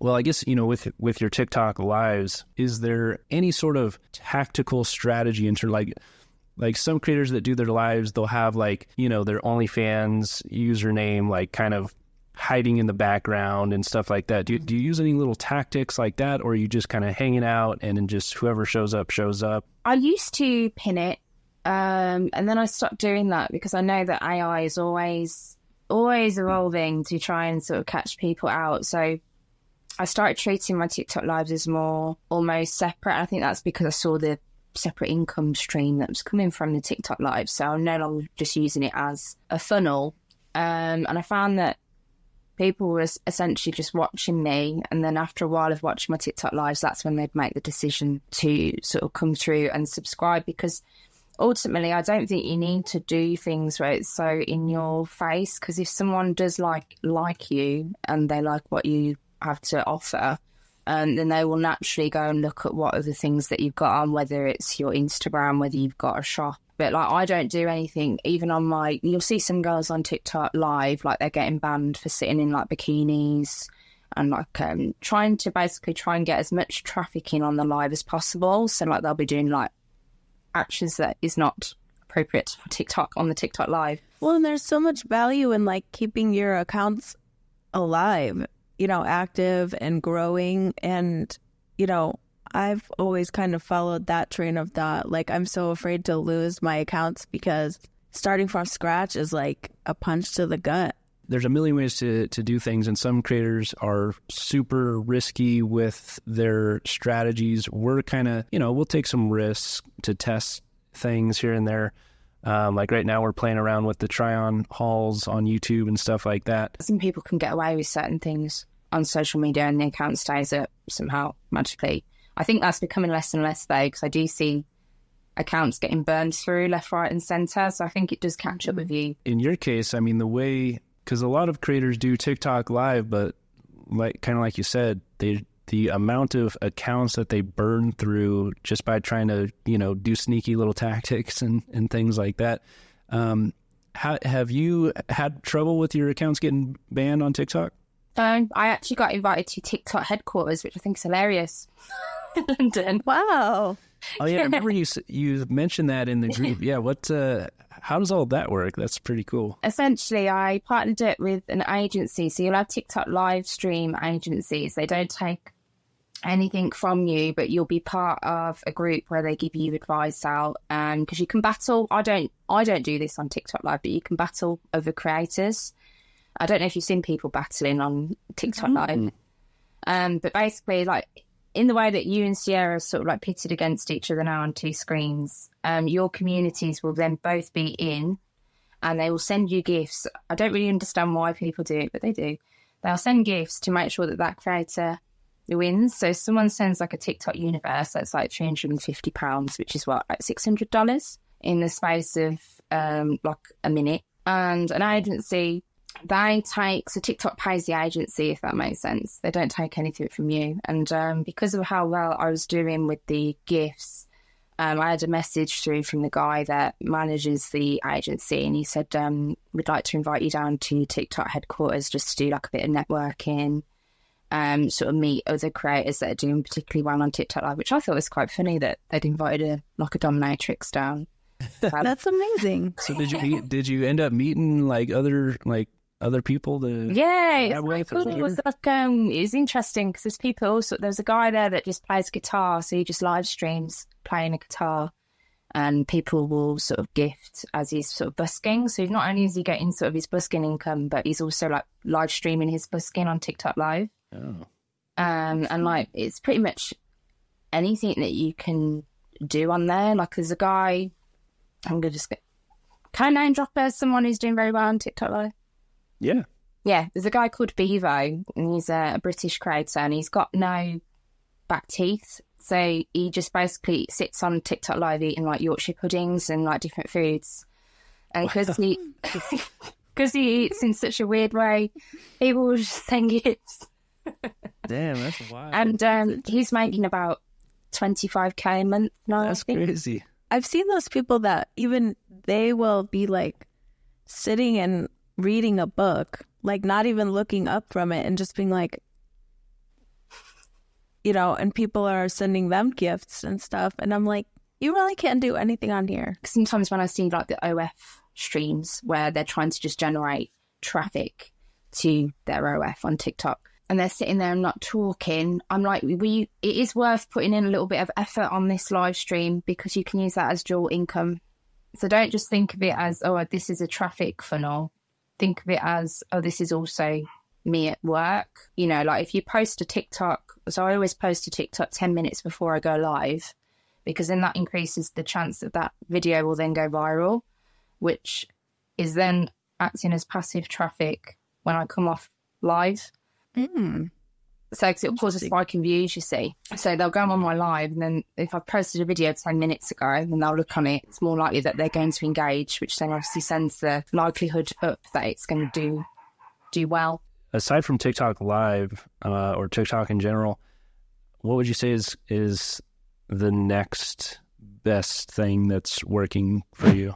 Well, I guess you know with with your TikTok lives, is there any sort of tactical strategy into like like some creators that do their lives, they'll have like you know their OnlyFans username like kind of hiding in the background and stuff like that. Do you, do you use any little tactics like that, or are you just kind of hanging out and then just whoever shows up shows up? I used to pin it, um, and then I stopped doing that because I know that AI is always always evolving to try and sort of catch people out. So I started treating my TikTok lives as more almost separate. I think that's because I saw the separate income stream that was coming from the TikTok live. So I'm no longer just using it as a funnel. Um, and I found that people were essentially just watching me. And then after a while of watching my TikTok lives, that's when they'd make the decision to sort of come through and subscribe because ultimately, I don't think you need to do things where it's so in your face. Because if someone does like like you and they like what you have to offer, um, then they will naturally go and look at what are the things that you've got on, whether it's your Instagram, whether you've got a shop. But like, I don't do anything, even on my. You'll see some girls on TikTok live, like they're getting banned for sitting in like bikinis and like um, trying to basically try and get as much traffic in on the live as possible. So like they'll be doing like actions that is not appropriate for TikTok on the TikTok live. Well, and there's so much value in like keeping your accounts alive, you know, active and growing. And, you know, I've always kind of followed that train of thought. Like, I'm so afraid to lose my accounts because starting from scratch is like a punch to the gut. There's a million ways to, to do things, and some creators are super risky with their strategies. We're kind of, you know, we'll take some risks to test things here and there. Um, like right now, we're playing around with the try on hauls on YouTube and stuff like that. Some people can get away with certain things on social media and the account stays up somehow magically. I think that's becoming less and less though, because I do see accounts getting burned through left, right, and center. So I think it does catch up with you. In your case, I mean, the way because a lot of creators do TikTok live, but like kind of like you said, they the amount of accounts that they burn through just by trying to you know do sneaky little tactics and and things like that. Um, have you had trouble with your accounts getting banned on TikTok? Um, I actually got invited to TikTok headquarters, which I think is hilarious. London. Wow. Oh yeah, I remember you you mentioned that in the group. Yeah, what uh, how does all that work? That's pretty cool. Essentially, I partnered it with an agency. So you'll have TikTok live stream agencies. They don't take anything from you, but you'll be part of a group where they give you advice out. And because you can battle, I don't, I don't do this on TikTok live, but you can battle other creators. I don't know if you've seen people battling on TikTok mm-hmm. live. Um, but basically, like in the way that you and Cierra are sort of like pitted against each other now on two screens, um, your communities will then both be in and they will send you gifts. I don't really understand why people do it, but they do. They'll send gifts to make sure that that creator wins. So someone sends like a TikTok universe that's like £350, which is what, like $600 in the space of um, like a minute. And an agency they take so TikTok pays the agency if that makes sense. They don't take anything from you. And um, because of how well I was doing with the gifts, um, I had a message through from the guy that manages the agency, and he said, um, "We'd like to invite you down to TikTok headquarters just to do like a bit of networking." Um, sort of meet other creators that are doing particularly well on TikTok Live, which I thought was quite funny that they'd invited a like a dominatrix down. That's amazing. So did you did you end up meeting like other like other people to yeah it's quite cool. it was like um it's interesting because there's people also there's a guy there that just plays guitar so he just live streams playing a guitar and people will sort of gift as he's sort of busking so not only is he getting sort of his busking income but he's also like live streaming his busking on tiktok live oh. um and like it's pretty much anything that you can do on there like there's a guy i'm gonna just get can I name drop as someone who's doing very well on tiktok live yeah. Yeah, there's a guy called Bevo, and he's a British creator, and he's got no back teeth. So he just basically sits on TikTok live eating like Yorkshire puddings and like different foods. And because he, because he eats in such a weird way, people will just send gifts. Damn, that's wild. And um, he's making about 25k a month now. That's crazy. I've seen those people that even they will be like sitting and reading a book, like not even looking up from it and just being like, you know, and people are sending them gifts and stuff. And I'm like, you really can't do anything on here. Sometimes when I see like the OF streams where they're trying to just generate traffic to their OF on TikTok and they're sitting there and not talking, I'm like, we it is worth putting in a little bit of effort on this live stream because you can use that as dual income. So don't just think of it as, oh, this is a traffic funnel. Think of it as, oh, this is also me at work. You know, like if you post a TikTok, so I always post a TikTok 10 minutes before I go live because then that increases the chance that that video will then go viral, which is then acting as passive traffic when I come off live. Mm. So, because it'll cause a spike in views, you see. So they'll go on my live, and then if I've posted a video 10 minutes ago, then they'll look on it. It's more likely that they're going to engage, which then obviously sends the likelihood up that it's going to do do well. Aside from TikTok Live uh, or TikTok in general, what would you say is is the next best thing that's working for you?